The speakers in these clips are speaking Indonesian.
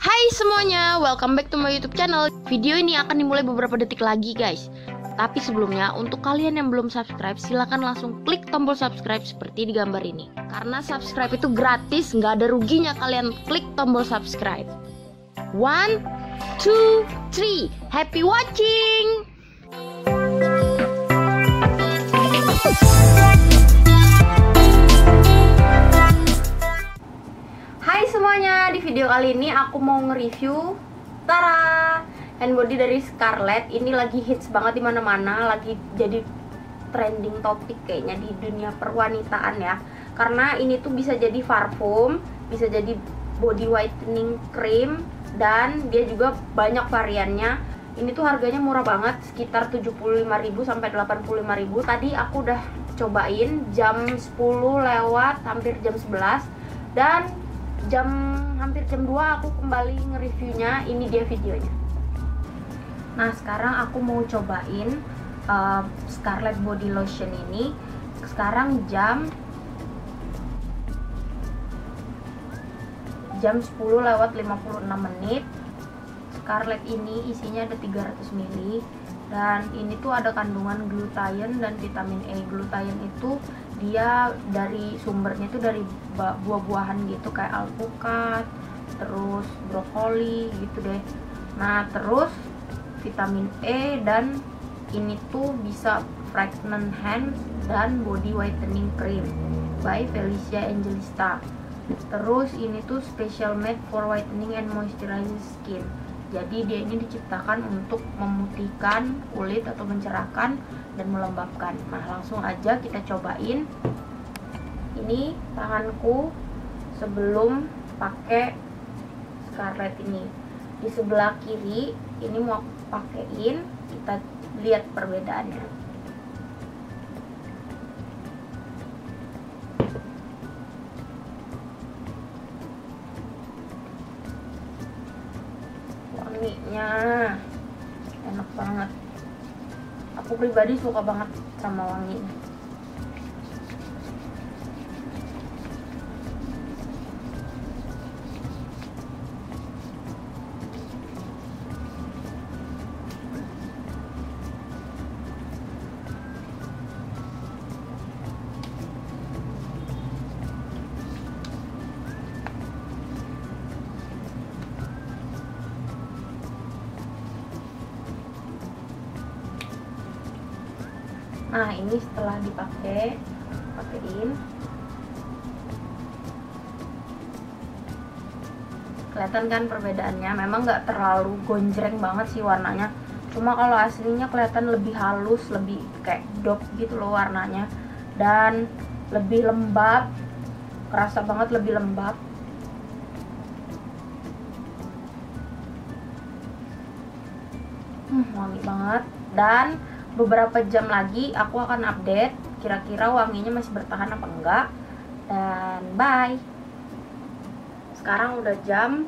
Hai semuanya, welcome back to my YouTube channel. Video ini akan dimulai beberapa detik lagi, guys. Tapi sebelumnya, untuk kalian yang belum subscribe, silahkan langsung klik tombol subscribe seperti di gambar ini. Karena subscribe itu gratis, nggak ada ruginya kalian klik tombol subscribe. One, two, three, happy watching! Video kali ini aku mau nge-review Tara hand body dari Scarlett. Ini lagi hits banget di mana-mana, lagi jadi trending topik kayaknya di dunia perwanitaan ya. Karena ini tuh bisa jadi parfum, bisa jadi body whitening cream dan dia juga banyak variannya. Ini tuh harganya murah banget, sekitar 75.000 sampai 85.000. Tadi aku udah cobain jam 10 lewat hampir jam 11 dan jam hampir jam 2 aku kembali nge-reviewnya ini dia videonya. Nah sekarang aku mau cobain uh, Scarlett Body Lotion ini. Sekarang jam jam 10 lewat 56 menit. Scarlett ini isinya ada 300 ml dan ini tuh ada kandungan glutathione dan vitamin E. Glutathione itu dia dari sumbernya itu dari buah-buahan gitu kayak alpukat terus brokoli gitu deh. Nah terus vitamin E dan ini tuh bisa pregnant hand dan body whitening cream by Felicia Angelista. Terus ini tuh special made for whitening and moisturizing skin jadi dia ini diciptakan untuk memutihkan kulit atau mencerahkan dan melembabkan. Nah langsung aja kita cobain. Ini tanganku sebelum pakai Scarlett ini. Di sebelah kiri ini mau pakein kita lihat perbedaannya wanginya enak banget. Aku pribadi suka banget sama wanginya nah ini setelah dipakai pakein kelihatan kan perbedaannya? Memang nggak terlalu gonjreng banget sih warnanya. Cuma kalau aslinya kelihatan lebih halus lebih kayak dop gitu loh warnanya. Dan lebih lembab kerasa banget lebih lembab. Hmm, wangi banget. Dan beberapa jam lagi aku akan update kira-kira wanginya masih bertahan apa enggak. Dan bye. Sekarang udah jam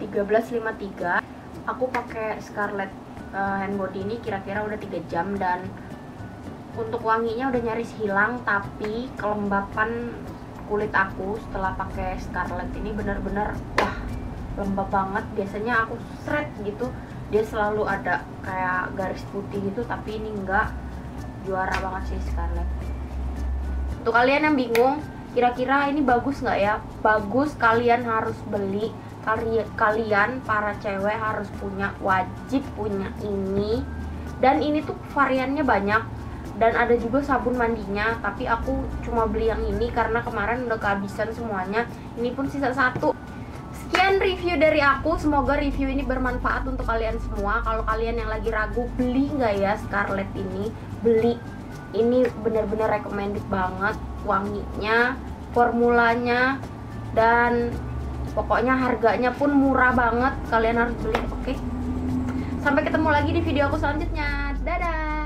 13.53 aku pakai Scarlett uh, hand body ini kira-kira udah 3 jam dan untuk wanginya udah nyaris hilang tapi kelembapan kulit aku setelah pakai Scarlett ini bener-bener wah lembab banget. Biasanya aku seret gitu dia selalu ada kayak garis putih gitu tapi ini enggak. Juara banget sih Scarlett. Untuk kalian yang bingung kira-kira ini bagus nggak ya? Bagus kalian harus beli. Kalian para cewek harus punya wajib punya ini. Dan ini tuh variannya banyak. Dan ada juga sabun mandinya tapi aku cuma beli yang ini karena kemarin udah kehabisan semuanya. Ini pun sisa satu sekian review dari aku. Semoga review ini bermanfaat untuk kalian semua. Kalau kalian yang lagi ragu beli nggak ya Scarlett ini? Beli. Ini bener-bener recommended banget. Wanginya formulanya dan pokoknya harganya pun murah banget. Kalian harus beli oke? Okay? sampai ketemu lagi di video aku selanjutnya. Dadah